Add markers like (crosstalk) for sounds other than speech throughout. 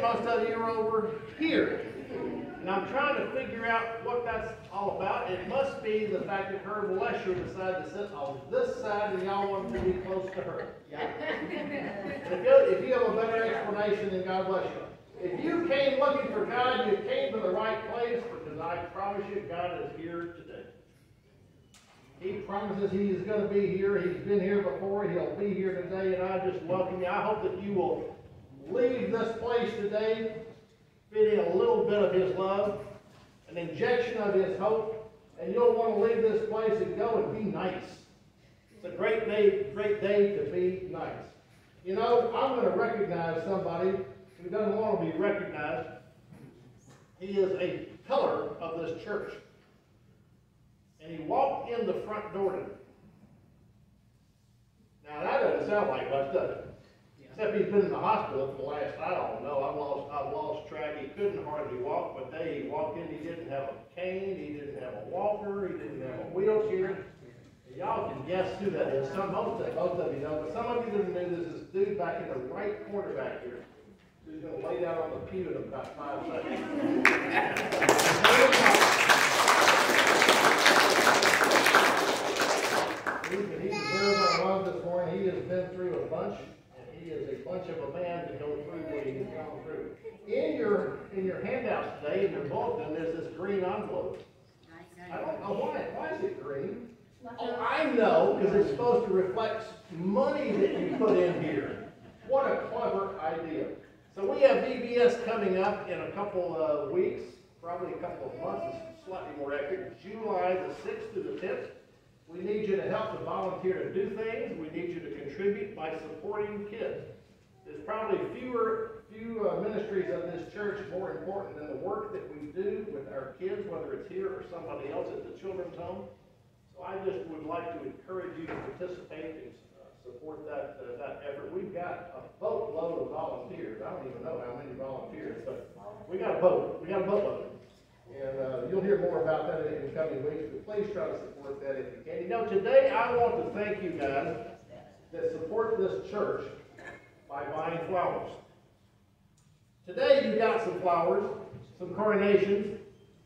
most of you are over here. And I'm trying to figure out what that's all about. It must be the fact that Herb Lesher decided to sit on this side and y'all want to be close to her. And if you, if you have a better explanation, then God bless you. If you came looking for God, you came to the right place because I promise you God is here today. He promises He is going to be here. He's been here before. He'll be here today, and I just welcome you. I hope that you will leave this place today feeling a little bit of His love, an injection of His hope, and you'll want to leave this place and go and be nice. It's a great day, great day to be nice. You know, I'm going to recognize somebody who doesn't want to be recognized. He is a pillar of this church. And he walked in the front door today. Now that doesn't sound like much, does it? Except he's been in the hospital for the last, I don't know, I've lost, I've lost track. He couldn't hardly walk, but they, he walked in, he didn't have a cane, he didn't have a walker, he didn't have a wheelchair. Y'all can guess who that is. Some, most of, most of you know, but some of you didn't know this is dude back in the right corner back here. Who's gonna lay down on the pew in about five seconds. He, he deserves our love this morning. He has been through a bunch, he is a bunch of a man to go through what he has gone through. In your in your handouts today, in your bulletin, there's this green envelope. I don't know why. Why is it green? Oh, I know, because it's supposed to reflect money that you put in here. What a clever idea. So we have VBS coming up in a couple of weeks, probably a couple of months, slightly more accurate, July the 6th to the 10th. We need you to help to volunteer to do things. We need you to contribute by supporting kids. There's probably fewer few uh, ministries of this church more important than the work that we do with our kids, whether it's here or somebody else at the children's home. So I just would like to encourage you to participate and uh, support that uh, that effort. We've got a boatload of volunteers. I don't even know how many volunteers, but we got a boat. We got a boatload. And uh, you'll hear more about that in the coming weeks, but please try to support that if you can. You know, today I want to thank you guys that support this church by buying flowers. Today you got some flowers, some coronations,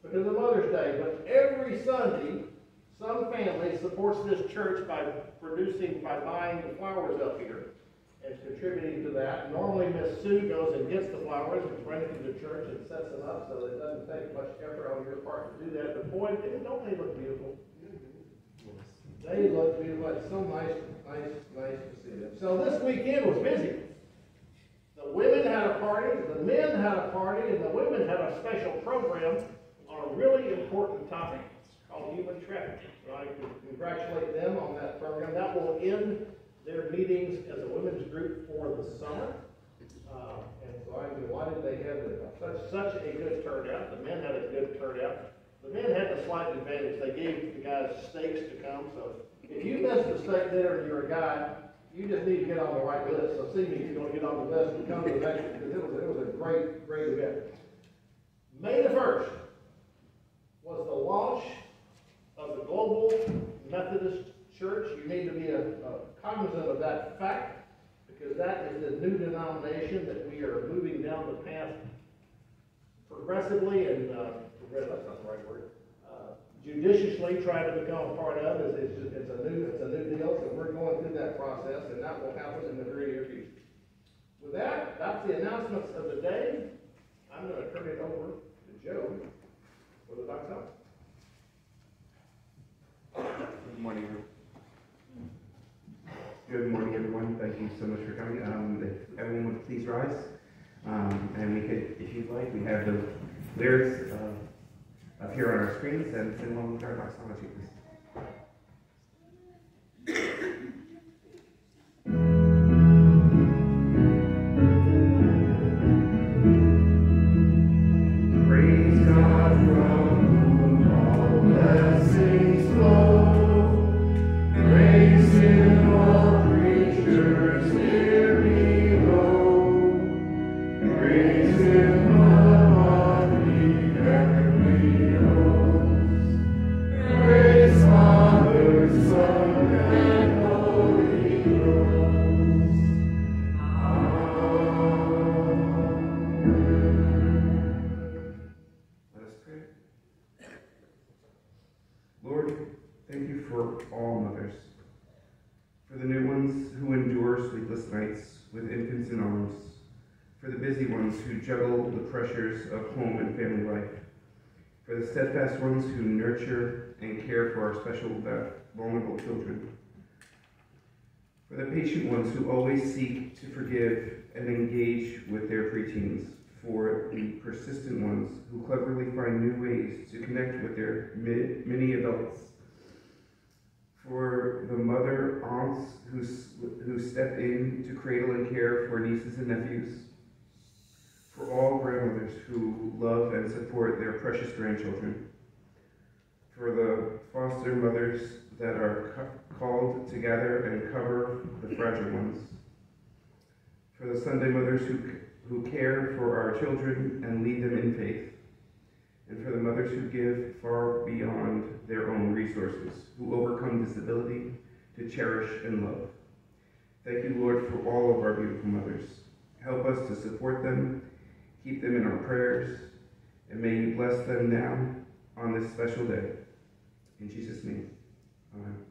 because of Mother's Day, but every Sunday, some family supports this church by producing, by buying the flowers up here and contributing to that. Normally Miss Sue goes and gets the flowers and brings them to church and sets them up so it doesn't take much effort on your part to do that. But boy, don't they look beautiful? They look beautiful. It's so nice, nice, nice to see them. So this weekend was busy. The women had a party, the men had a party, and the women had a special program on a really important topic called human trafficking. So I congratulate them on that program. That will end their meetings as a women's group for the summer. Uh, and so I'm delighted they had such, such a good turnout. The men had a good turnout. The men had the slight advantage. They gave the guys stakes to come. So if you missed the steak dinner and you're a guy, you just need to get on the right list. So see me if you're going to get on the list and come to the next one because it was, it was a great, great event. May the 1st was the launch of the Global Methodist Church. You need to be a, a cognizant of that fact because that is the new denomination that we are moving down the path progressively and uh, that's not the right word. Uh, judiciously trying to become a part of. It's, it's, it's, a new it's a new deal, so we're going through that process, and that will happen in the very near future. With that, that's the announcements of the day. I'm going to turn it over to Joe for the Dr. Good morning. Good morning, everyone. Thank you so much for coming. Um, if everyone would please rise. Um, and we could, if you'd like, we have the lyrics uh, up here on our screens, and sing along with our doxology, please. The ones who nurture and care for our special uh, vulnerable children. For the patient ones who always seek to forgive and engage with their preteens. For the persistent ones who cleverly find new ways to connect with their many adults, for the mother aunts who, who step in to cradle and care for nieces and nephews, for all grandmothers who love and support their precious grandchildren, for the foster mothers that are called to gather and cover the fragile ones, for the Sunday mothers who who care for our children and lead them in faith, and for the mothers who give far beyond their own resources, who overcome disability to cherish and love. Thank you, Lord, for all of our beautiful mothers. Help us to support them, keep them in our prayers, and may you bless them now on this special day. In Jesus' name, amen.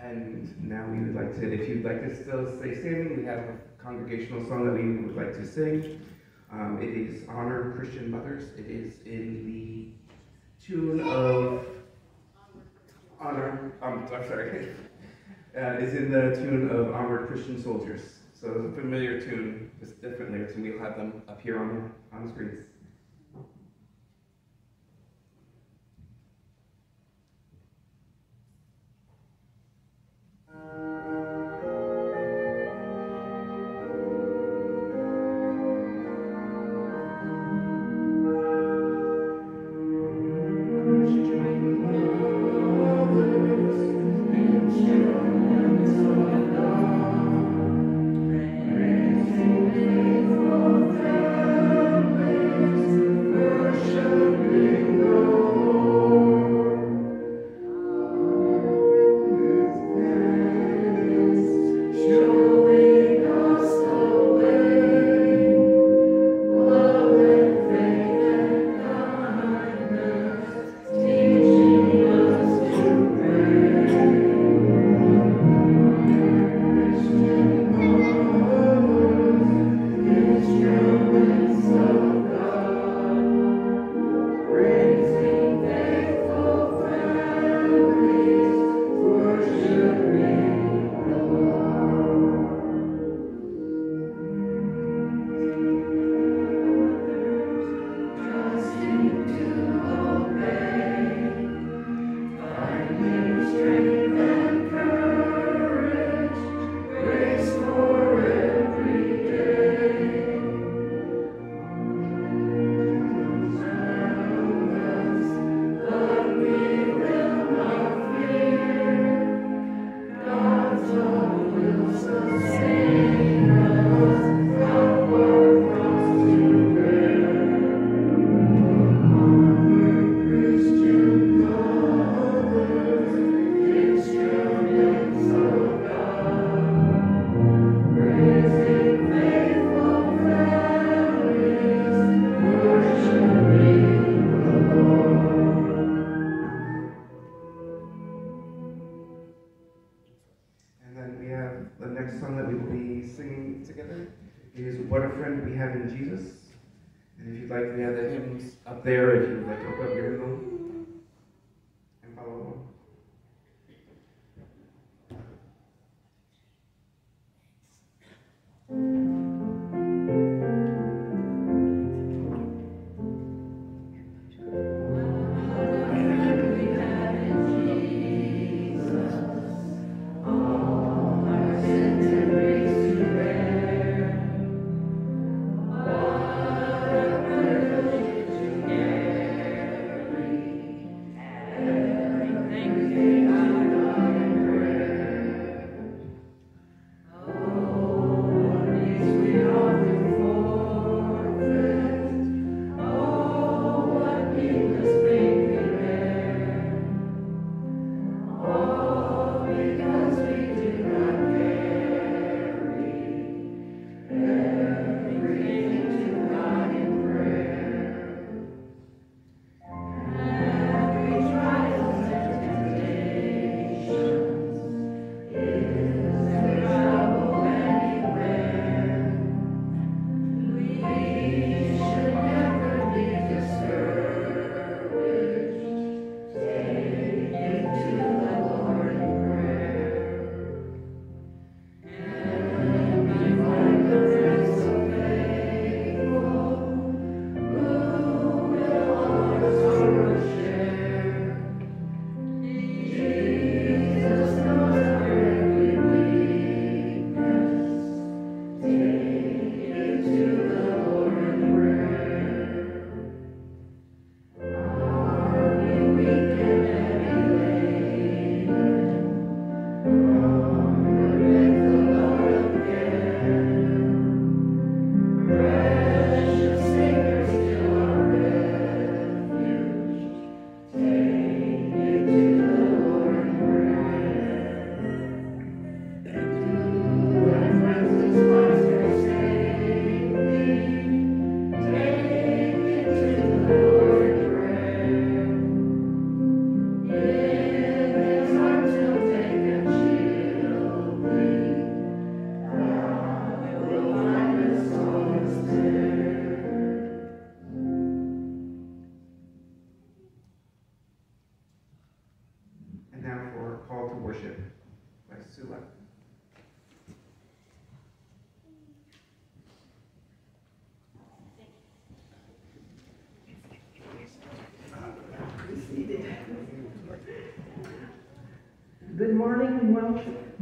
And now we would like to, if you'd like to still stay standing, we have a congregational song that we would like to sing. Um, it is Honor Christian Mothers. It is in the tune of Honor, um, I'm sorry, (laughs) uh, is in the tune of Onward Christian Soldiers. So it's a familiar tune with different lyrics, and we'll have them here on the, on the screens.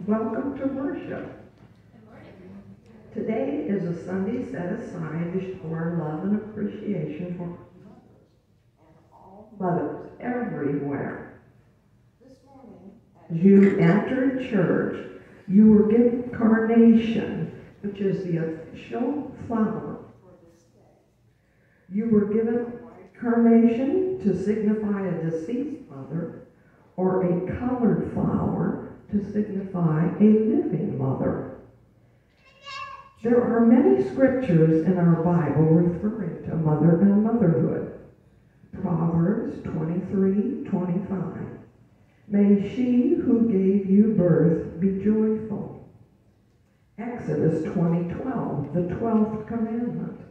Welcome, to worship. Today is a Sunday set aside our love and appreciation for all mothers everywhere. As you entered church, you were given carnation, which is the official flower for this day. You were given carnation to signify a deceased mother, or a colored flower to signify a living mother. There are many scriptures in our Bible referring to mother and motherhood. Proverbs 23 25. May she who gave you birth be joyful. Exodus 20:12, the 12th commandment.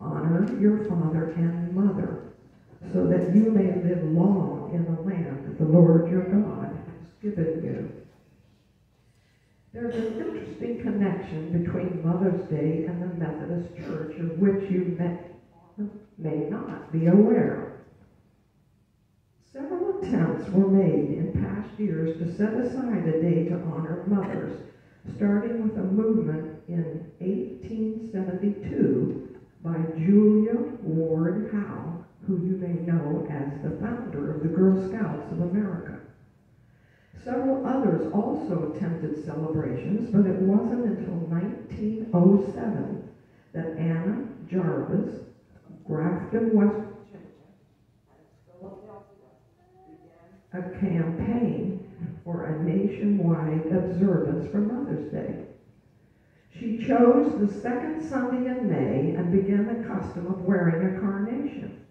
Honor your father and mother, so that you may live long in the land that the Lord your God given you. There's an interesting connection between Mother's Day and the Methodist Church of which you may, may not be aware. Several attempts were made in past years to set aside a day to honor mothers, starting with a movement in 1872 by Julia Ward Howe, who you may know as the founder of the Girl Scouts of America. Several others also attempted celebrations, but it wasn't until 1907 that Anna Jarvis, Grafton, West a campaign for a nationwide observance for Mother's Day. She chose the second Sunday in May and began the custom of wearing a carnation.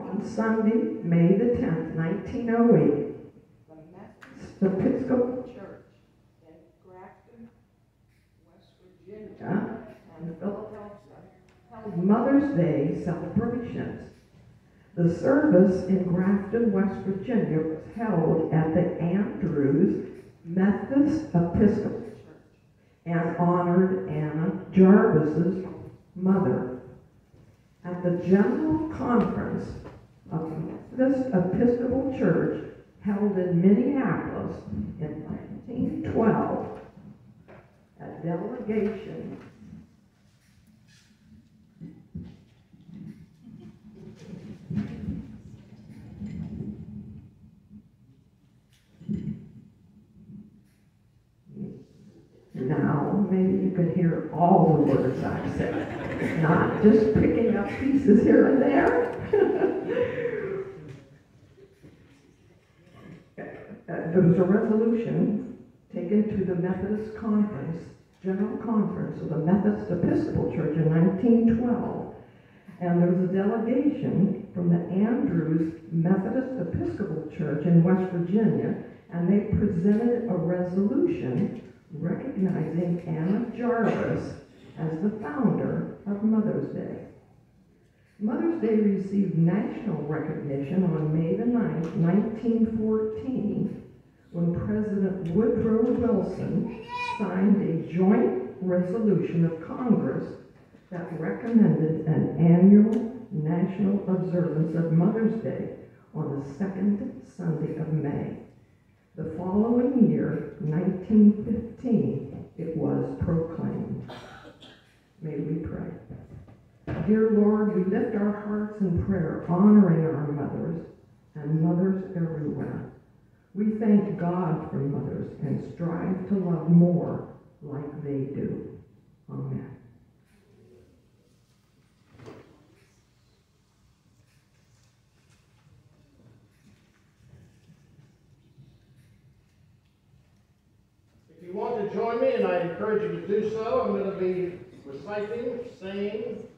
On Sunday, May the 10th, 1908, the Episcopal Church in Grafton, West Virginia, and Philadelphia held Mother's Day celebrations. The service in Grafton, West Virginia was held at the Andrews Methodist Episcopal Church and honored Anna Jarvis's mother. At the General Conference of Methodist Episcopal Church held in Minneapolis in 1912, a delegation Now, maybe you can hear all the words I say, not just picking up pieces here and there. (laughs) uh, there was a resolution taken to the Methodist Conference, General Conference of the Methodist Episcopal Church in 1912. And there was a delegation from the Andrews Methodist Episcopal Church in West Virginia, and they presented a resolution recognizing Anna Jarvis as the founder of Mother's Day. Mother's Day received national recognition on May the 9th, 1914, when President Woodrow Wilson signed a joint resolution of Congress that recommended an annual national observance of Mother's Day on the second Sunday of May. The following year, 1915, it was proclaimed. May we. Dear Lord, we lift our hearts in prayer, honoring our mothers and mothers everywhere. We thank God for mothers and strive to love more like they do. Amen. If you want to join me, and I encourage you to do so, I'm going to be reciting, saying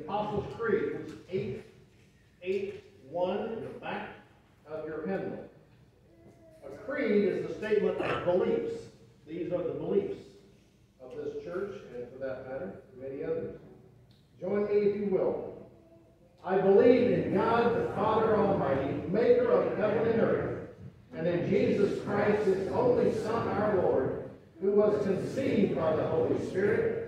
Apostles' Creed, which is 8, 8, 1 in the back of your hymnal. A creed is the statement of beliefs. These are the beliefs of this church, and for that matter, many others. Join me if you will. I believe in God the Father Almighty, maker of heaven and earth, and in Jesus Christ, his only Son, our Lord, who was conceived by the Holy Spirit,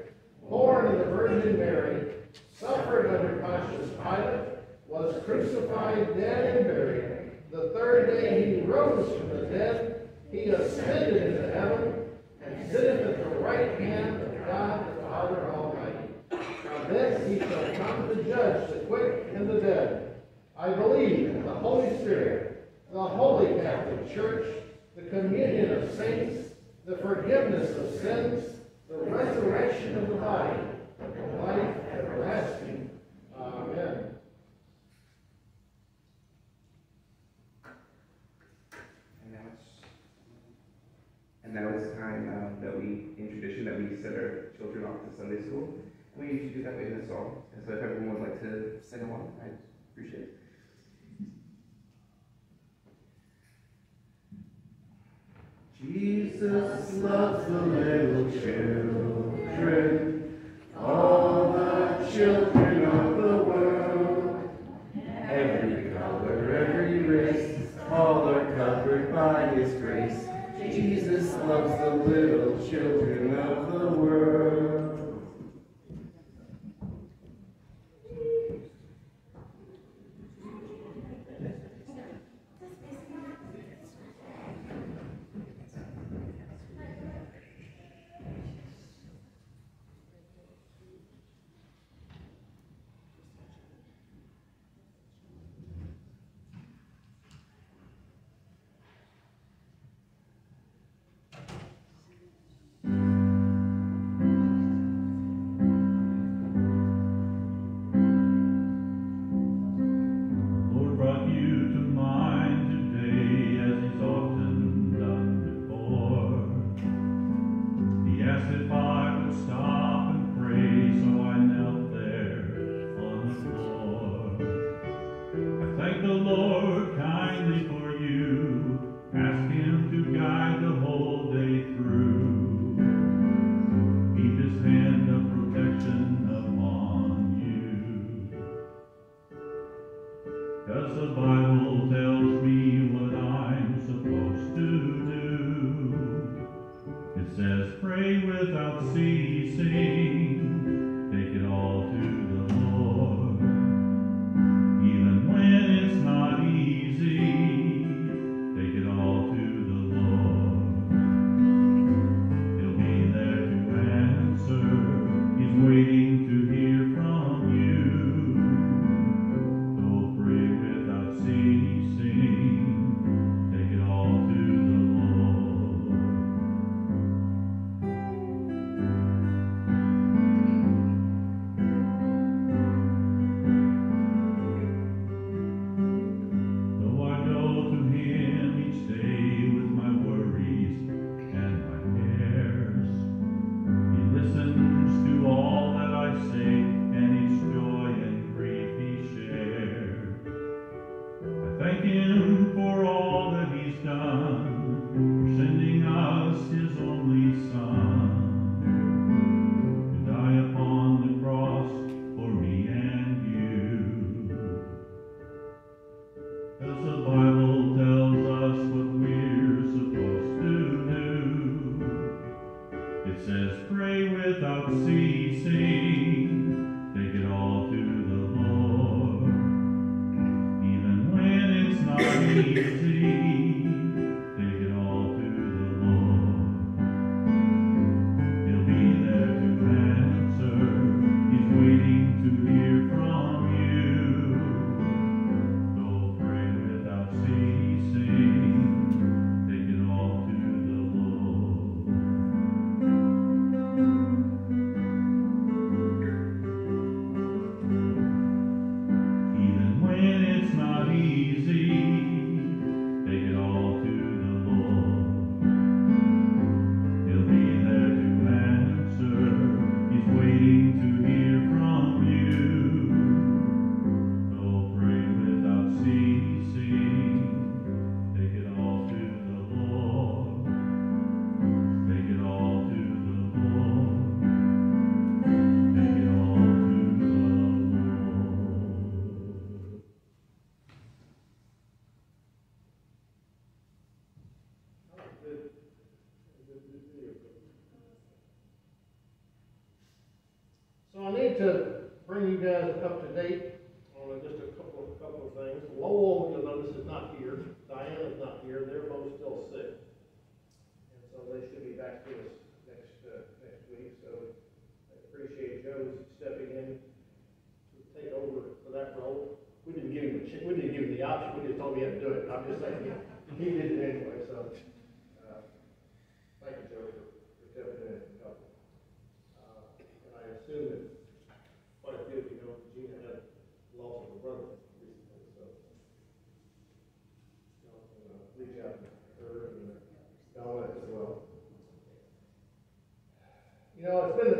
born of the Virgin Mary, suffered under Pontius Pilate, was crucified, dead, and buried. The third day he rose from the dead, he ascended into heaven, and sitteth at the right hand of God the Father Almighty. From this he shall come to judge the quick and the dead. I believe in the Holy Spirit, the Holy Catholic Church, the communion of saints, the forgiveness of sins, the resurrection of the body, and life everlasting. Amen. And now it's, and now it's time um, that we, in tradition, that we send our children off to Sunday school. We usually do that with in the song, and so if everyone would like to sing along, I'd appreciate it. Jesus loves the little children.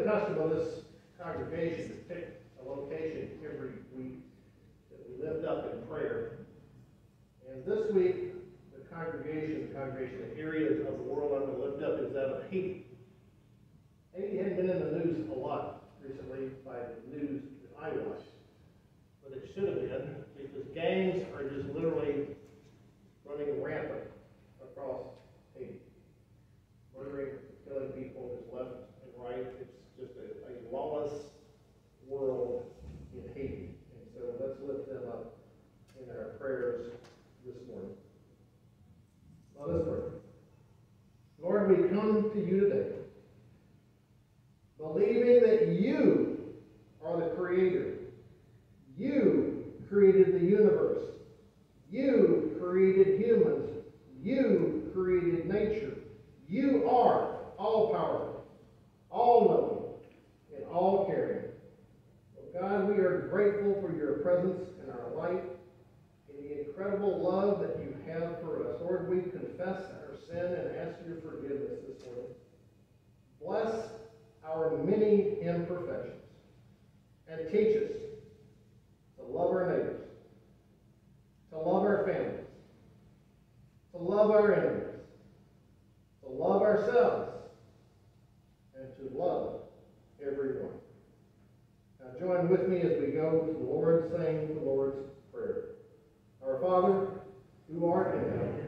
Know, it's been the custom of this congregation to pick a location every week that we lift up in prayer. And this week, the congregation, the congregation, the area of the world I'm gonna lift up is that of Haiti. Haiti hadn't been in the news a lot recently by the news that I watched. But it should have been, because gangs are just literally running rampant across Haiti. Murdering, killing people just left and right. It's just a, a lawless world in Haiti. And so let's lift them up in our prayers this morning. Let us pray. To you today believing that you are the creator. You created the universe. You created humans. You created nature. You are all powerful, all loving, and all caring. Oh God, we are grateful for your presence in our life and the incredible love that you have for us. Lord, we confess our sin and ask your forgiveness this morning. Bless our many imperfections and teach us to love our neighbors, to love our families, to love our enemies, to love ourselves, and to love everyone. Now join with me as we go to the Lord saying the Lord's Prayer. Our Father, who art in heaven,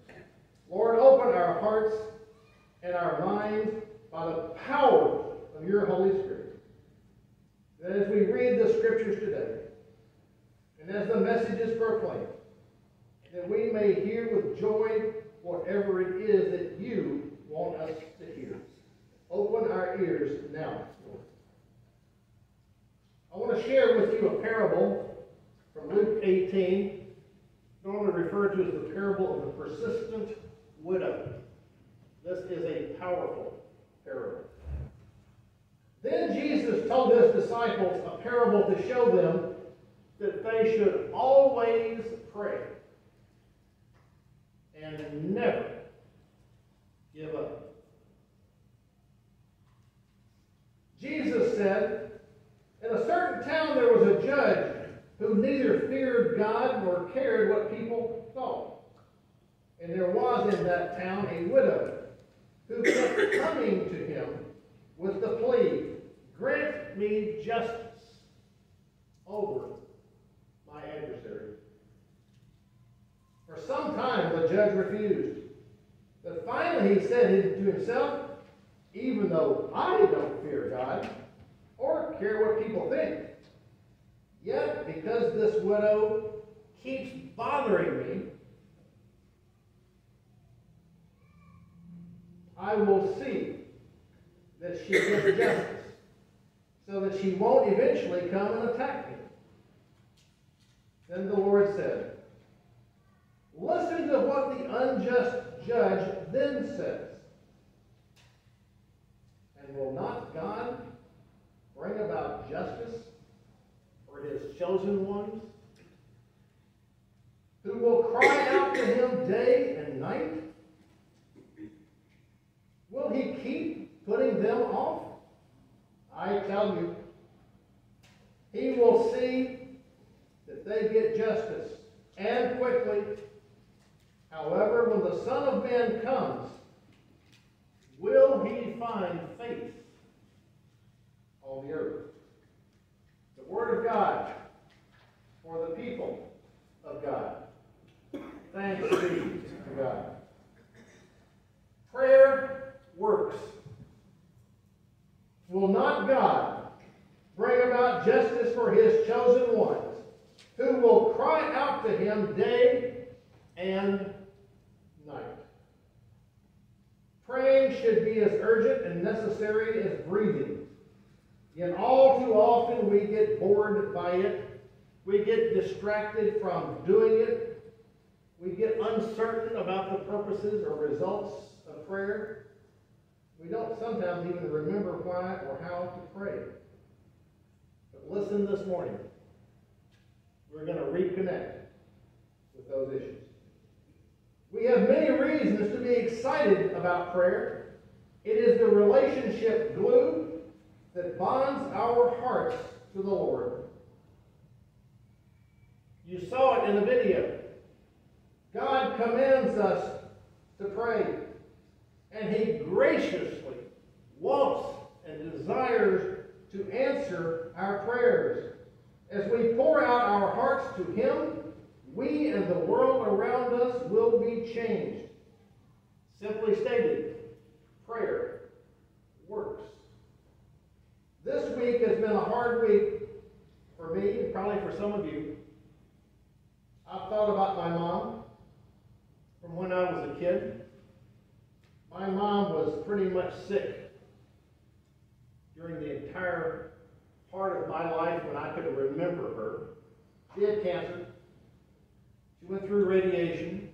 Lord, open our hearts and our minds by the power of your Holy Spirit. That as we read the scriptures today, and as the message is proclaimed, that we may hear with joy whatever it is that you want us to hear. Open our ears now, Lord. I want to share with you a parable from Luke 18, normally referred to as the parable of the persistent widow. This is a powerful parable. Then Jesus told his disciples a parable to show them that they should always pray and never give up. Jesus said, In a certain town there was a judge who neither feared God nor cared what people thought. And there was in that town a widow who kept coming to him with the plea, Grant me justice over my adversary. For some time the judge refused. But finally he said to himself, Even though I don't fear God or care what people think, yet because this widow keeps bothering me, I will see that she gets justice so that she won't eventually come and attack me. Then the Lord said, Listen to what the unjust judge then says. And will not God bring about justice for his chosen ones? Who will cry out to him day and night? Will he keep putting them off? I tell you, he will see that they get justice and quickly, However, when the Son of Man comes, will he find faith on the earth? The Word of God for the people of God. Thanks be to God. Prayer works. Will not God bring about justice for his chosen ones, who will cry out to him day and night? Praying should be as urgent and necessary as breathing. Yet all too often we get bored by it. We get distracted from doing it. We get uncertain about the purposes or results of prayer. We don't sometimes even remember why or how to pray. But listen this morning. We're going to reconnect with those issues. We have many reasons to be excited about prayer. It is the relationship glue that bonds our hearts to the Lord. You saw it in the video. God commands us to pray, and He graciously wants and desires to answer our prayers. As we pour out our hearts to Him, we and the world around us will be changed. Simply stated, prayer works. This week has been a hard week for me, and probably for some of you. I've thought about my mom from when I was a kid. My mom was pretty much sick during the entire part of my life when I could remember her. She had cancer. She went through radiation.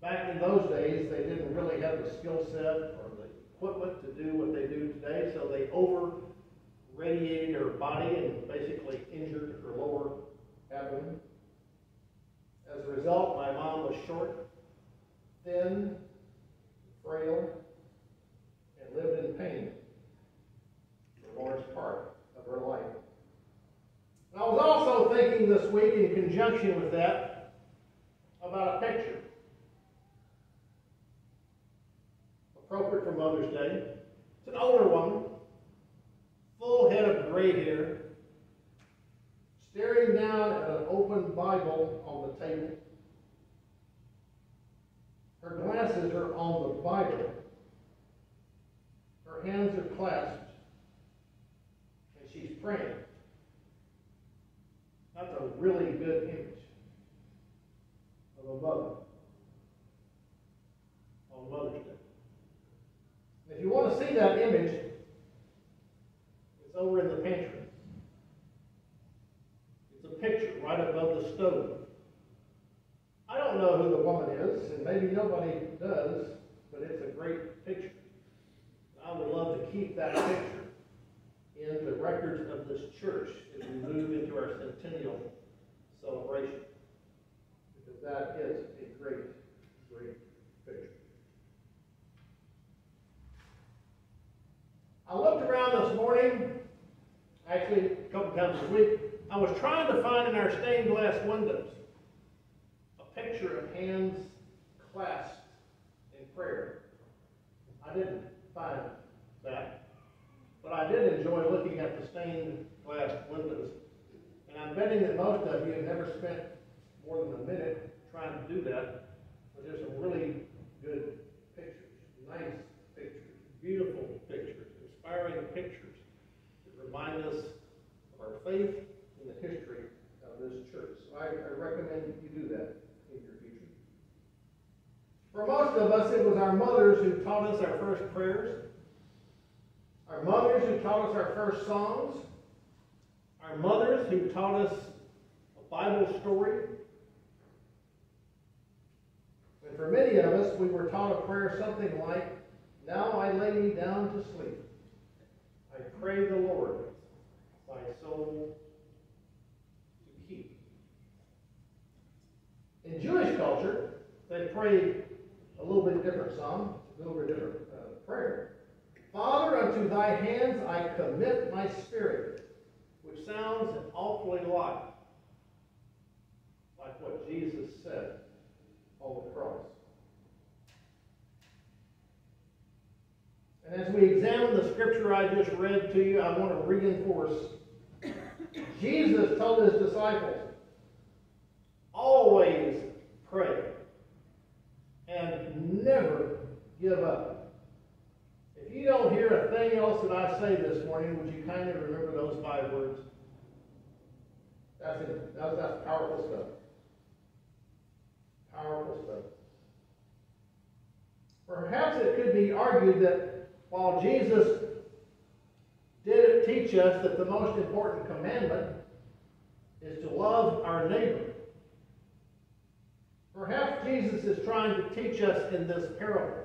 Back in those days, they didn't really have the skill set or the equipment to do what they do today, so they over radiated her body and basically injured her lower abdomen. As a result, my mom was short, thin, frail, and lived in pain for a large part of her life. And I was also thinking this week, in conjunction with that, about a picture appropriate for Mother's Day. It's an older woman, full head of gray hair, staring down at an open Bible on the table. Her glasses are on the Bible. Her hands are clasped, and she's praying. That's a really good image of a mother on Mother's Day. If you want to see that image, it's over in the pantry. It's a picture right above the stove. I don't know who the woman is, and maybe nobody does, but it's a great picture. I would love to keep that picture in the records of this church as we move into our centennial celebration. Because that is a great, great picture. I looked around this morning, actually a couple times this week. I was trying to find in our stained glass windows a picture of hands clasped in prayer. I didn't find that, but I did enjoy looking at the stained glass windows. And I'm betting that most of you have never spent more than a minute trying to do that, but there's some really good pictures, nice pictures, beautiful pictures, inspiring pictures that remind us of our faith and the history of this church. So I, I recommend you do that in. For most of us, it was our mothers who taught us our first prayers, our mothers who taught us our first songs, our mothers who taught us a Bible story. And for many of us, we were taught a prayer something like, Now I lay me down to sleep. I pray the Lord my soul to keep. In Jewish culture, they pray a little bit different psalm, a little bit different uh, prayer. Father, unto thy hands I commit my spirit, which sounds an awfully lot like what Jesus said on the cross. And as we examine the scripture I just read to you, I want to reinforce Jesus told his disciples, always pray and never give up. If you don't hear a thing else that I say this morning, would you kindly remember those five words? That's it. That's, that's powerful stuff. Powerful stuff. Perhaps it could be argued that while Jesus did teach us that the most important commandment is to love our neighbor, perhaps Jesus is trying to teach us in this parable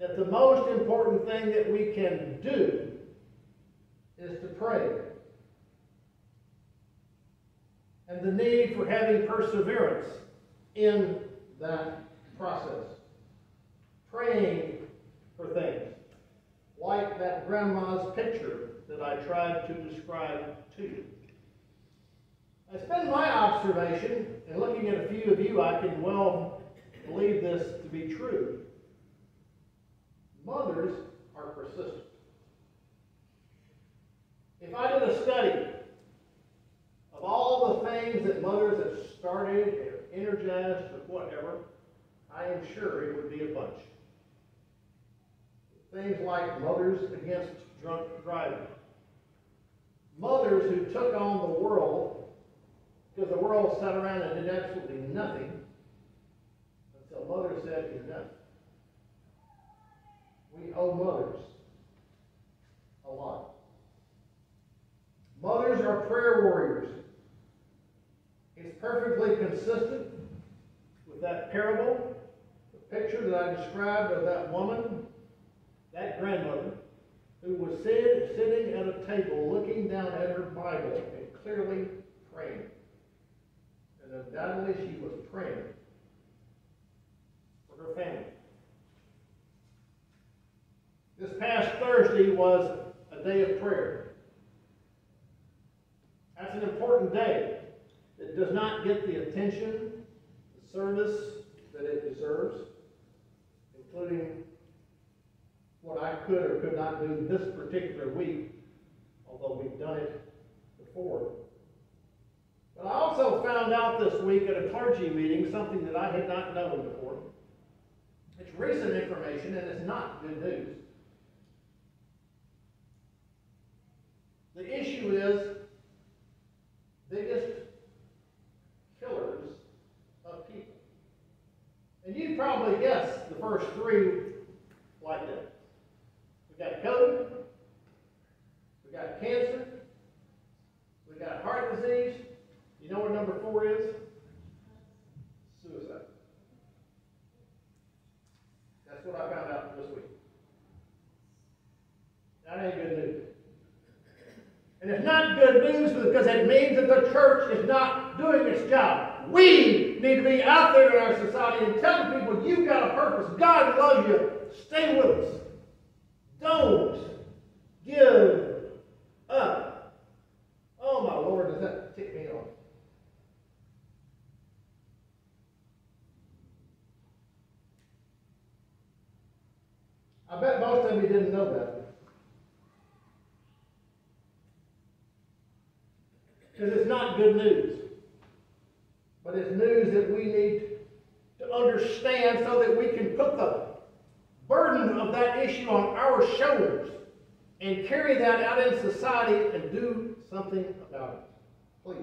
that the most important thing that we can do is to pray. And the need for having perseverance in that process. Praying for things. Like that grandma's picture that I tried to describe to you. It's been my observation, and looking at a few of you, I can well believe this to be true. Mothers are persistent. If I did a study of all the things that mothers have started or energized or whatever, I am sure it would be a bunch. Things like Mothers Against Drunk Driving. Mothers who took on the world because the world sat around and did absolutely nothing until Mother said enough. We owe mothers a lot. Mothers are prayer warriors. It's perfectly consistent with that parable, the picture that I described of that woman, that grandmother, who was sit, sitting at a table looking down at her Bible and clearly praying. Undoubtedly she was praying for her family. This past Thursday was a day of prayer. That's an important day. It does not get the attention, the service that it deserves, including what I could or could not do this particular week, although we've done it before. But I also found out this week at a clergy meeting something that I had not known before. It's recent information and it's not good news. The issue is biggest killers of people. And you probably guessed the first three like that. We got COVID, we got cancer, we got heart disease. You know what number four is? Suicide. That's what I found out this week. That ain't good news. And it's not good news because it means that the church is not doing its job. We need to be out there in our society and telling people you've got a purpose. God loves you. Stay with us. Don't give up. Oh my Lord, does that tick me off? I bet most of you didn't know that. Because it's not good news. But it's news that we need to understand so that we can put the burden of that issue on our shoulders and carry that out in society and do something about it. Please.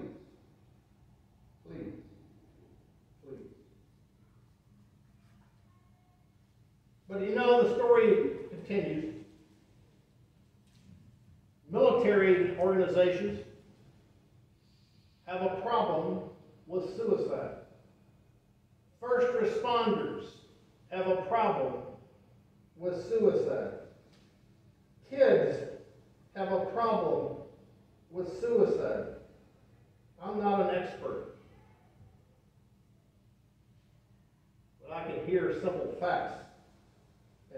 Please. Please. But you know, the story continues. Military organizations have a problem with suicide. First responders have a problem with suicide. Kids have a problem with suicide. I'm not an expert. But I can hear simple facts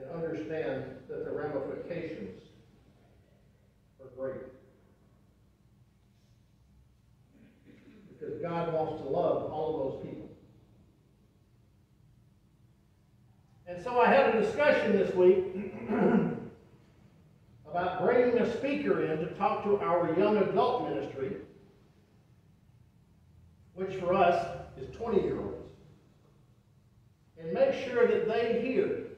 and understand that the ramifications are great. Because God wants to love all of those people. And so I had a discussion this week (clears throat) about bringing a speaker in to talk to our young adult ministry, which for us is 20 year olds, and make sure that they hear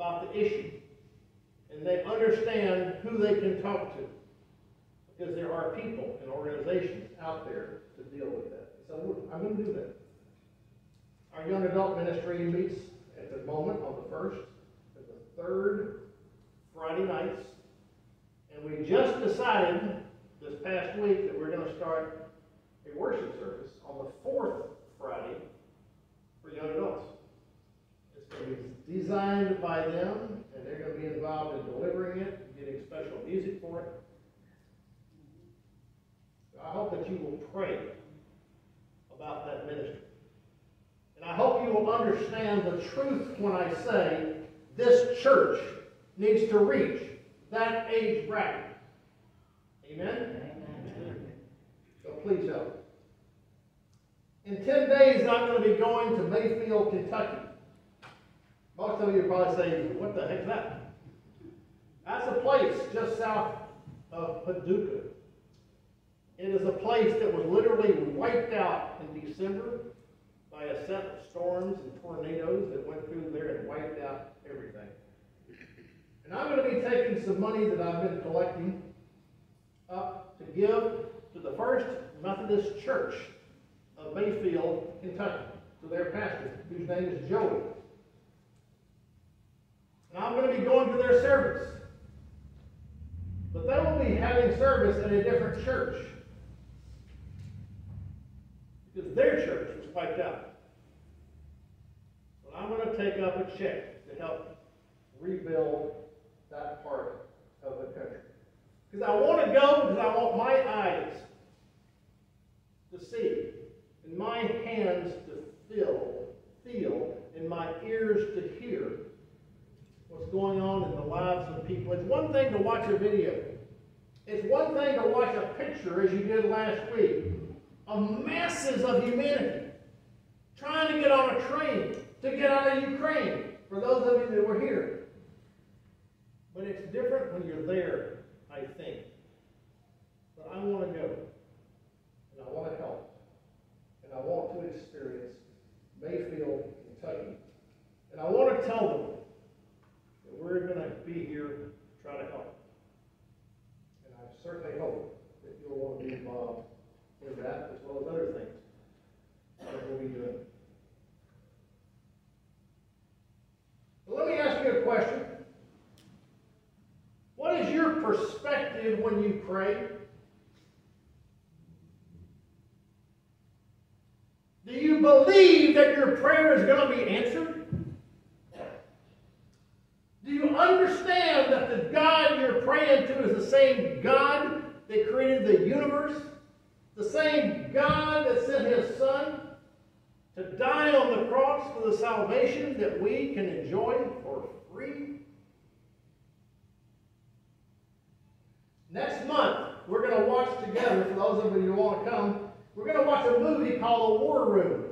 about the issue and they understand who they can talk to. Because there are people and organizations out there to deal with that. So I'm going to do that. Our young adult ministry meets at the moment on the first, and the third Friday nights. And we just decided this past week that we're going to start a worship service on the fourth Friday for young adults. It's going designed by them, and they're going to be involved in delivering it, getting special music for it. I hope that you will pray about that ministry. And I hope you will understand the truth when I say this church needs to reach that age bracket. Amen? Amen. So please help. In 10 days, I'm going to be going to Mayfield, Kentucky. Most of you probably say, what the heck is that? That's a place just south of Paducah. It is a place that was literally wiped out in December by a set of storms and tornadoes that went through there and wiped out everything. And I'm going to be taking some money that I've been collecting up to give to the First Methodist Church of Mayfield, Kentucky, to their pastor, whose name is Joey. And I'm going to be going to their service. But they will be having service at a different church. Because their church was wiped out. But I'm going to take up a check to help rebuild that part of the country. Because I want to go because I want my eyes to see, and my hands to feel, feel, and my ears to hear what's going on in the lives of people. It's one thing to watch a video. It's one thing to watch a picture, as you did last week, of masses of humanity trying to get on a train to get out of Ukraine, for those of you that were here. But it's different when you're there, I think. But I want to go, and I want to help, and I want to experience Mayfield, Kentucky. And I want to tell them we're going to be here to try to help. And I certainly hope that you'll want to be involved in that as well as other things that we'll be doing. But let me ask you a question. What is your perspective when you pray? Do you believe that your prayer is going to be answered? Do you understand that the God you're praying to is the same God that created the universe? The same God that sent his Son to die on the cross for the salvation that we can enjoy for free? Next month, we're going to watch together, for those of you who want to come, we're going to watch a movie called The War Room.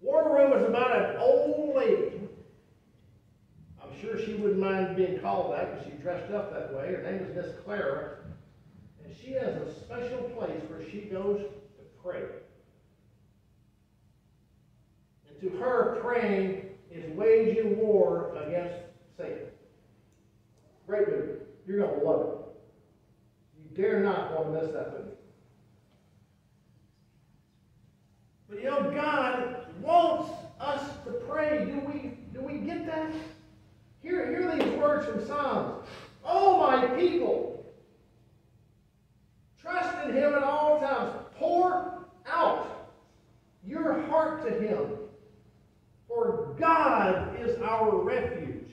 War Room is about an old lady. Sure she wouldn't mind being called that because she dressed up that way. Her name is Miss Clara. And she has a special place where she goes to pray. And to her, praying is waging war against Satan. Great movie. You're going to love it. You dare not want to miss that movie. But you know, God wants us to pray. Do we, do we get that? Hear, hear these words from Psalms. Oh, my people, trust in Him at all times. Pour out your heart to Him. For God is our refuge.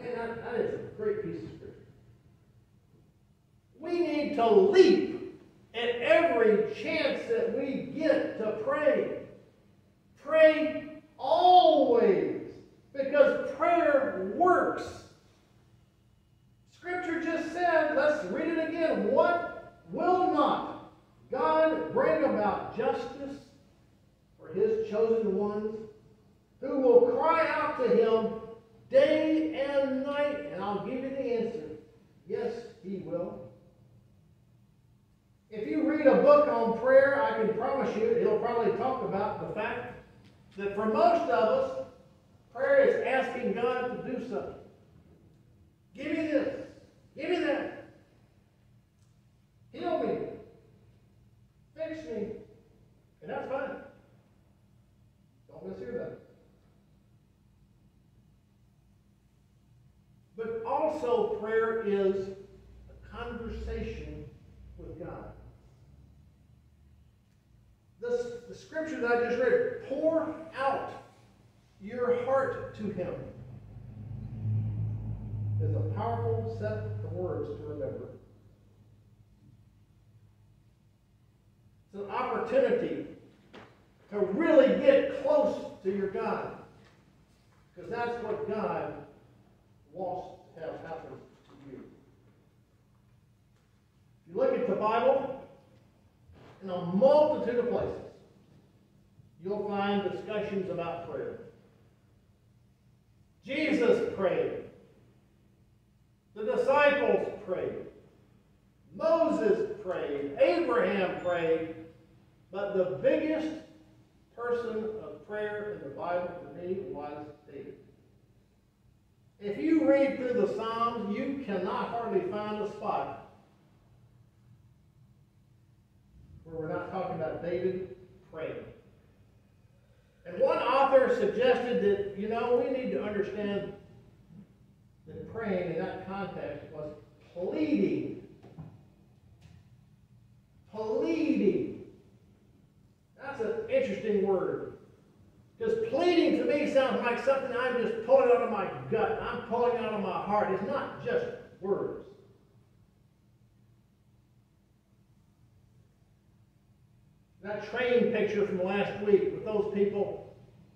Man, that, that is a great piece of scripture. We need to leap at every chance that we get to pray. Pray always because prayer works. Scripture just said, let's read it again. What will not God bring about justice for his chosen ones who will cry out to him day and night? And I'll give you the answer. Yes, He will. If you read a book on prayer, I can promise you it'll probably talk about the fact that for most of us, prayer is asking God to do something. Give me this. Give me that. Heal me. Fix me. And that's fine. Don't mishear that. But also, prayer is a conversation with God. This, the scripture that I just read, pour out your heart to Him, is a powerful set of words to remember. It's an opportunity to really get close to your God. Because that's what God wants to have happen to you. If you look at the Bible, in a multitude of places, you'll find discussions about prayer. Jesus prayed. The disciples prayed. Moses prayed. Abraham prayed. But the biggest person of prayer in the Bible to me was David. If you read through the Psalms, you cannot hardly find a spot where we're not talking about David praying. And one author suggested that, you know, we need to understand that praying in that context was pleading. Pleading. That's an interesting word. Because pleading to me sounds like something I'm just pulling out of my gut. I'm pulling out of my heart. It's not just words. That train picture from last week with those people,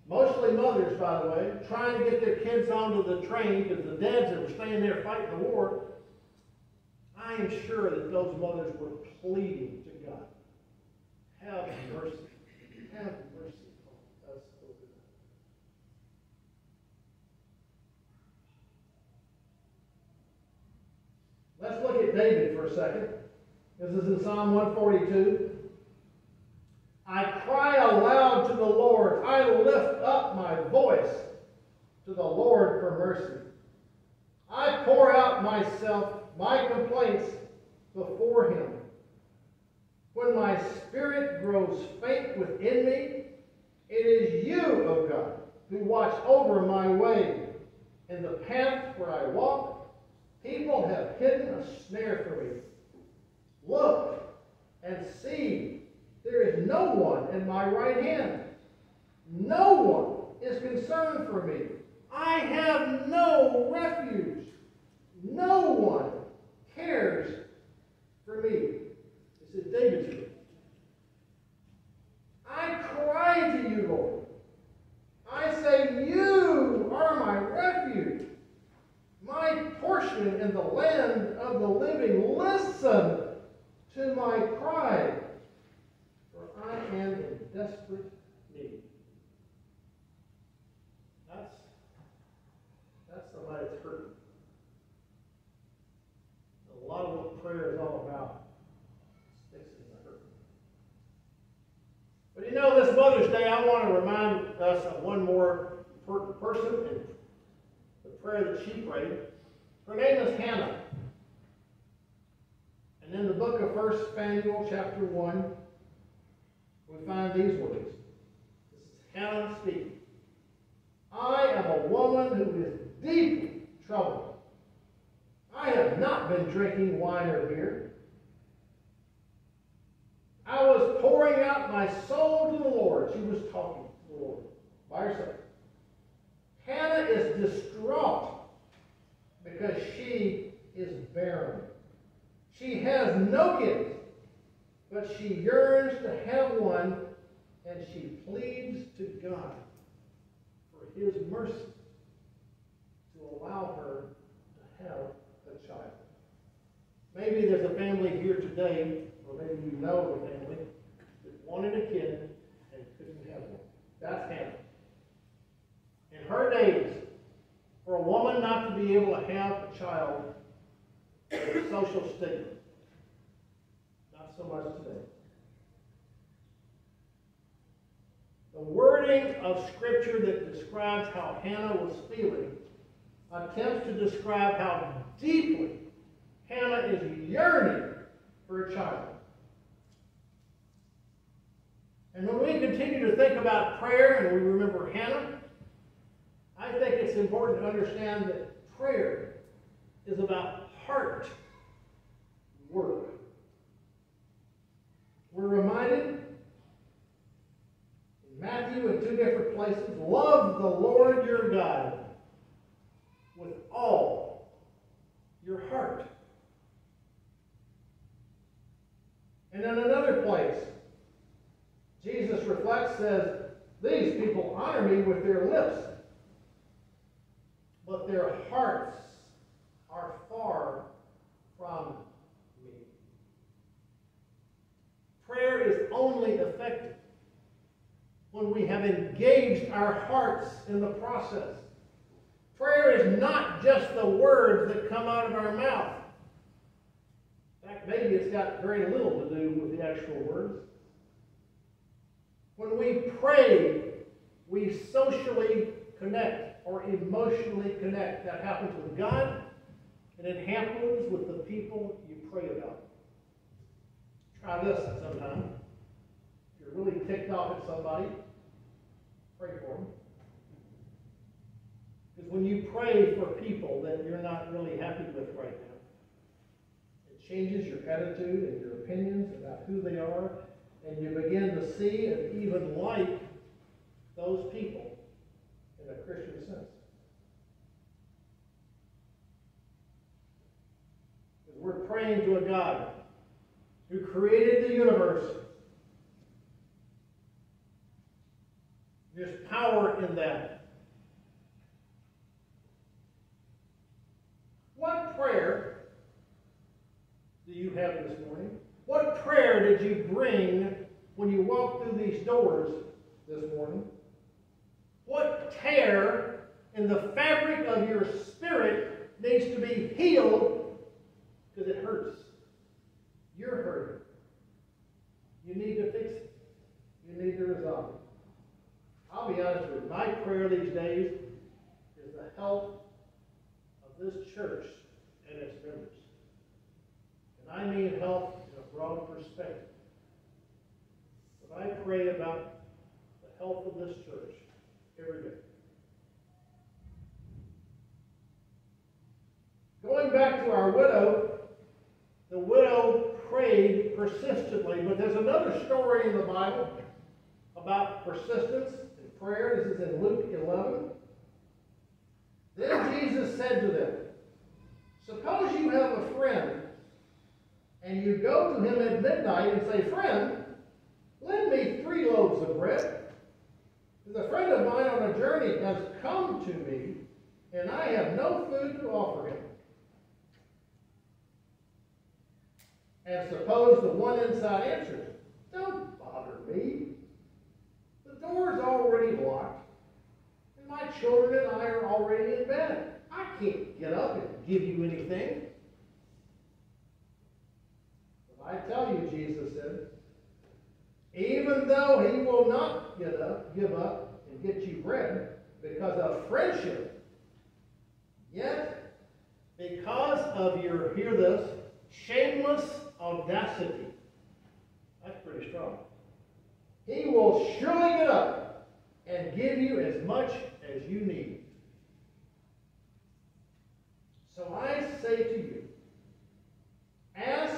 mostly mothers, by the way, trying to get their kids onto the train because the dads that were staying there fighting the war, I am sure that those mothers were pleading to God. Have mercy. Have mercy on us. Let's look at David for a second. This is in Psalm 142. I cry aloud to the Lord. I lift up my voice to the Lord for mercy. I pour out myself, my complaints before him. When my spirit grows faint within me, it is you, O God, who watch over my way. In the path where I walk, people have hidden a snare for me. Look and see there is no one in my right hand. No one is concerned for me. I have no refuge. No one cares for me. This is David's prayer. I cry to you, Lord. I say, You are my refuge, my portion in the land of the living. Listen to my cry I am in desperate need. That's, that's somebody that's hurting. A lot of what prayer is all about is fixing the hurt. But you know, this Mother's Day, I want to remind us of one more important person and the prayer that she prayed. Her name is Hannah. And in the book of 1 Samuel, chapter 1, we find these words. This is Hannah speaking. I am a woman who is deeply troubled. I have not been drinking wine or beer. I was pouring out my soul to the Lord. She was talking to the Lord by herself. Hannah is distraught because she is barren. She has no kids but she yearns to have one, and she pleads to God for his mercy to allow her to have a child. Maybe there's a family here today, or maybe you know a family that wanted a kid and couldn't have one. That's Hannah. In her days, for a woman not to be able to have a child was a social stigma. Not so much today. The wording of Scripture that describes how Hannah was feeling attempts to describe how deeply Hannah is yearning for a child. And when we continue to think about prayer and we remember Hannah, I think it's important to understand that prayer is about heart work. We're reminded in Matthew in two different places love the Lord your God with all your heart. And in another place, Jesus reflects, says, These people honor me with their lips, but their hearts are far from me. Prayer is only effective when we have engaged our hearts in the process. Prayer is not just the words that come out of our mouth. In fact, maybe it's got very little to do with the actual words. When we pray, we socially connect or emotionally connect. That happens with God, and it happens with the people you pray about. Try this sometime. If you're really ticked off at somebody, pray for them. Because when you pray for people that you're not really happy with right now, changes your attitude and your opinions about who they are, and you begin to see and even like those people in a Christian sense. Because we're praying to a God who created the universe. There's power in that. What prayer do you have this morning? What prayer did you bring when you walked through these doors this morning? What tear in the fabric of your spirit needs to be healed because it hurts? You're hurting. You need to fix it. You need to resolve it. I'll be honest with you. My prayer these days is the health of this church and its members. And I mean health a perspective. But I pray about the health of this church every day. Going back to our widow, the widow prayed persistently, but there's another story in the Bible about persistence and prayer. This is in Luke 11. Then Jesus said to them, Suppose you have a friend, and you go to him at midnight and say, Friend, lend me three loaves of bread. A friend of mine on a journey has come to me, and I have no food to offer him. And suppose the one inside answers, Don't bother me. The door's already locked, and my children and I are already in bed. I can't get up and give you anything. But I tell you, Jesus said, even though he will not get up, give up and get you bread because of friendship, yet because of your, hear this, shameless audacity. That's pretty strong. He will surely get up and give you as much as you need. So I say to you, ask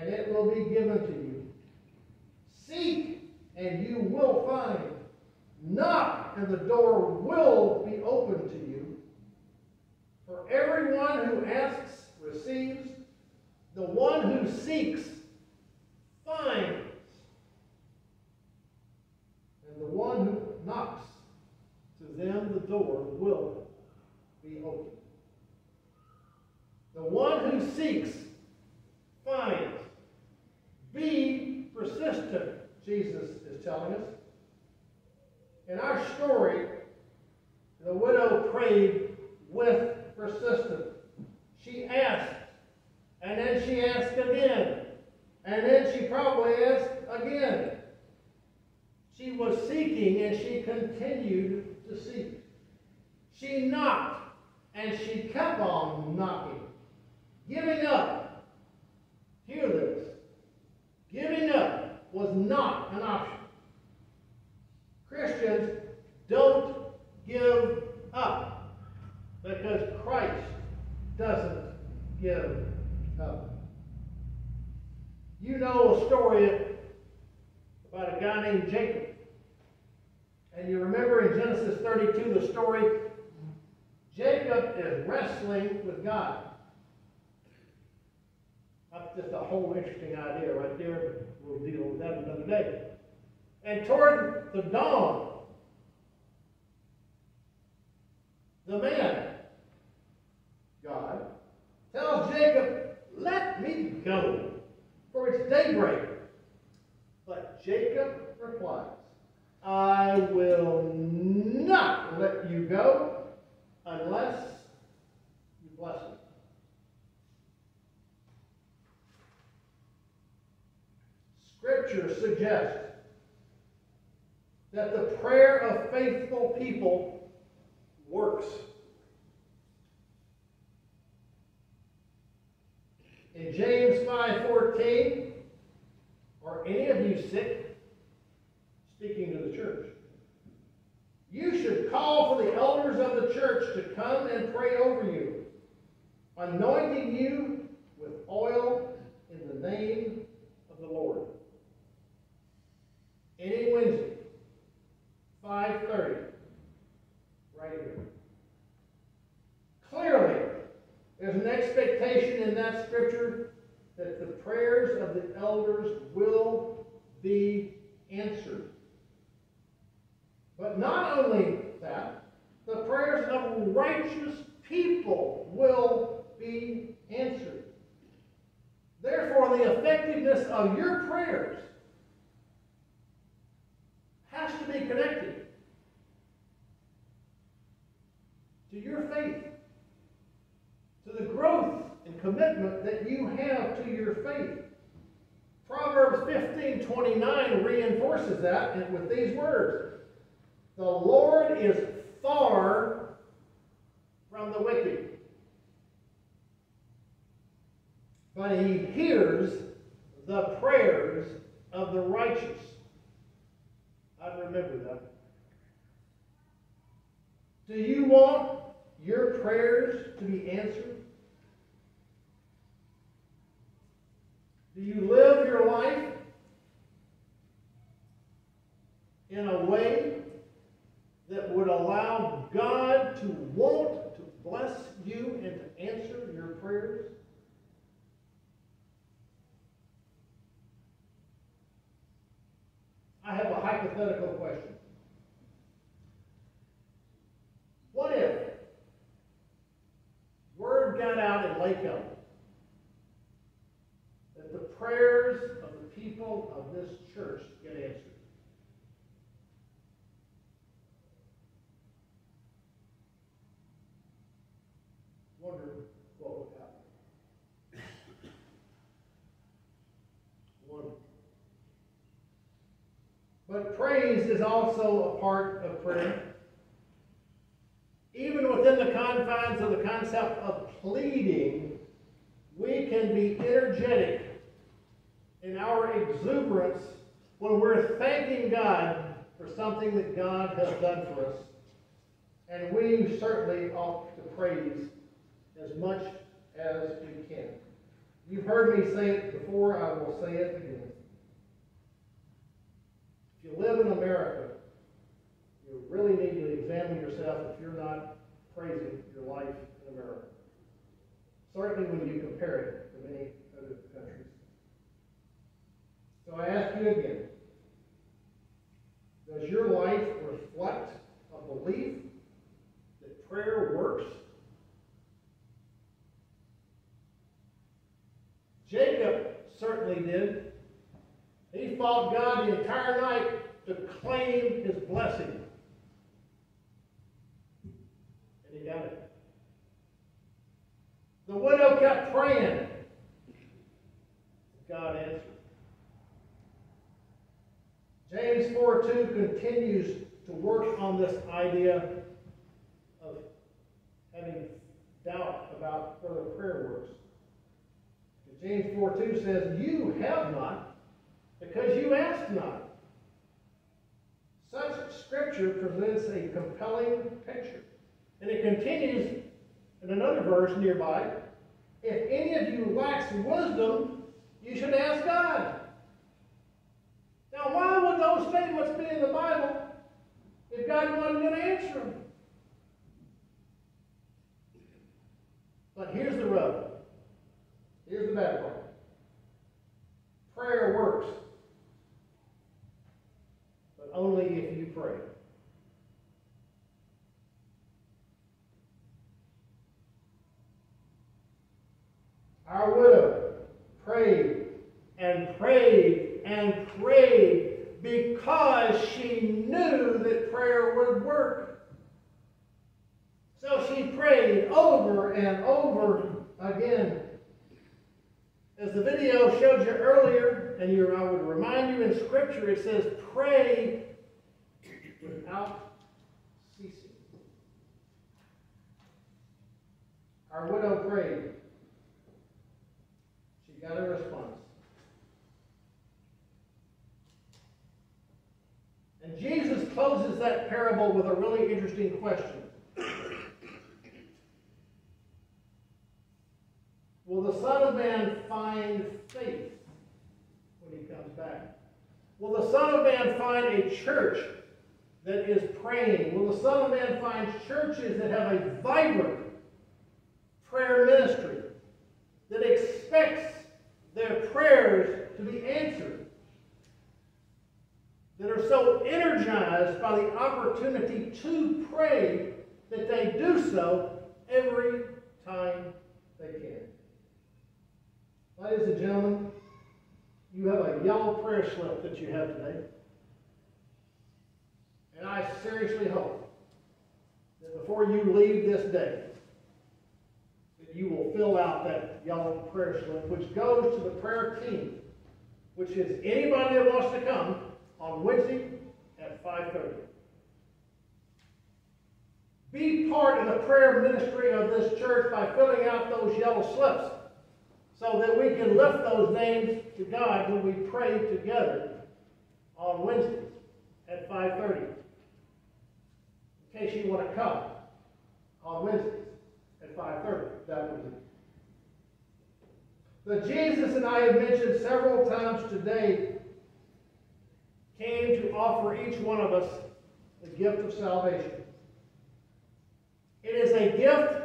and it will be given to you. Seek and you will find. Knock and the door will be open to you. For everyone who asks receives, the one who seeks finds, and the one who knocks, to them the door will be open. The one who seeks finds. Be persistent, Jesus is telling us. In our story, the widow prayed with persistence. She asked, and then she asked again, and then she probably asked again. She was seeking and she continued to seek. She knocked and she kept on knocking, giving up. Hear this. Giving up was not an option. Christians don't give up because Christ doesn't give up. You know a story about a guy named Jacob. And you remember in Genesis 32 the story Jacob is wrestling with God. That's just a whole interesting idea right there, we'll deal with that another day. And toward the dawn, the man, God, tells Jacob, Let me go, for it's daybreak. But Jacob replies, I will not let you go unless you bless me. Scripture suggests that the prayer of faithful people works. In James 5:14, are any of you sick? Speaking to the church. You should call for the elders of the church to come and pray over you, anointing you with oil in the name of the Lord. Any Wednesday, 5.30, right here. Clearly, there's an expectation in that scripture that the prayers of the elders will be answered. But not only that, the prayers of righteous people will be answered. Therefore, the effectiveness of your prayers has to be connected to your faith, to the growth and commitment that you have to your faith. Proverbs 15 29 reinforces that with these words The Lord is far from the wicked, but he hears the prayers of the righteous. I remember that. Do you want your prayers to be answered? Do you live your life in a way that would allow God to want to bless you and to answer your prayers? I have a hypothetical question. What if word got out in Waco that the prayers of the people of this church get answered? Wonder what would happen. Wonder. But praise is also a part of prayer. Even within the confines of the concept of pleading, we can be energetic in our exuberance when we're thanking God for something that God has done for us. And we certainly ought to praise as much as we can. You've heard me say it before, I will say it again. If you live in America, you really need to examine yourself if you're not praising your life in America. Certainly when you compare it to many other countries. So I ask you again, does your life reflect a belief that prayer works? Jacob certainly did. He fought God the entire night to claim his blessing. And he got it. The widow kept praying. God answered. James 4 2 continues to work on this idea of having doubt about whether prayer works. James 4 2 says, You have not because you ask not. Such scripture presents a compelling picture. And it continues in another verse nearby If any of you lacks wisdom, you should ask God. Now, why would those statements be in the Bible if God wasn't going to answer them? But here's the rub. Here's the bad part. Prayer works, only if you pray. Our widow prayed and prayed and prayed because she knew that prayer would work. So she prayed over and over again. As the video showed you earlier, and I would remind you in Scripture, it says, pray without ceasing. Our widow prayed. She got a response. And Jesus closes that parable with a really interesting question. Will the Son of Man find faith when he comes back? Will the Son of Man find a church that is praying? Will the Son of Man find churches that have a vibrant prayer ministry that expects their prayers to be answered? That are so energized by the opportunity to pray that they do so every time they can. Ladies and gentlemen, you have a yellow prayer slip that you have today. And I seriously hope that before you leave this day, that you will fill out that yellow prayer slip, which goes to the prayer team, which is anybody that wants to come on Wednesday at 5.30. Be part of the prayer ministry of this church by filling out those yellow slips so that we can lift those names to God when we pray together on Wednesdays at 5.30. In case you want to come on Wednesdays at 5.30. That would be. The Jesus and I have mentioned several times today came to offer each one of us the gift of salvation. It is a gift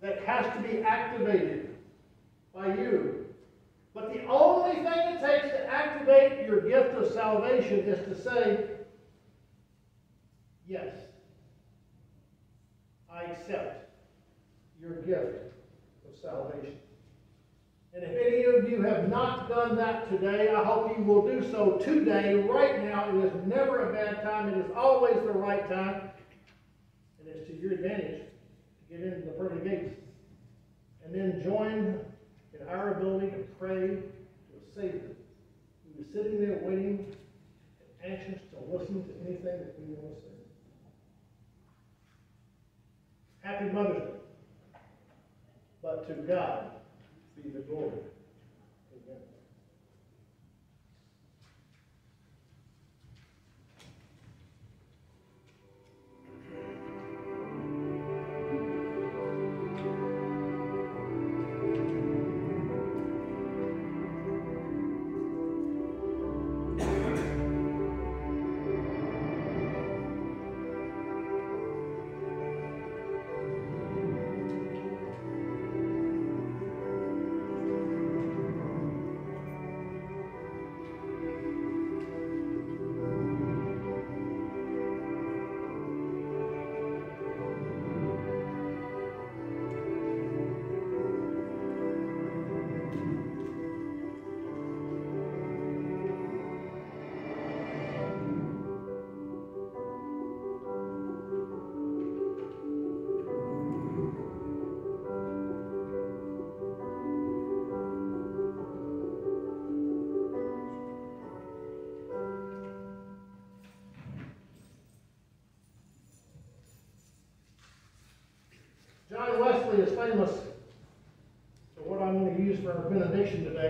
that has to be activated by you. But the only thing it takes to activate your gift of salvation is to say, Yes, I accept your gift of salvation. And if any of you have not done that today, I hope you will do so today, right now. It is never a bad time, it is always the right time. And it's to your advantage to get into the pearly gates and then join in our ability to pray to a Savior who is sitting there waiting and anxious to listen to anything that we want to say. Happy Mother's Day. But to God be the glory. lastly is famous for what I'm going to use for our benediction today.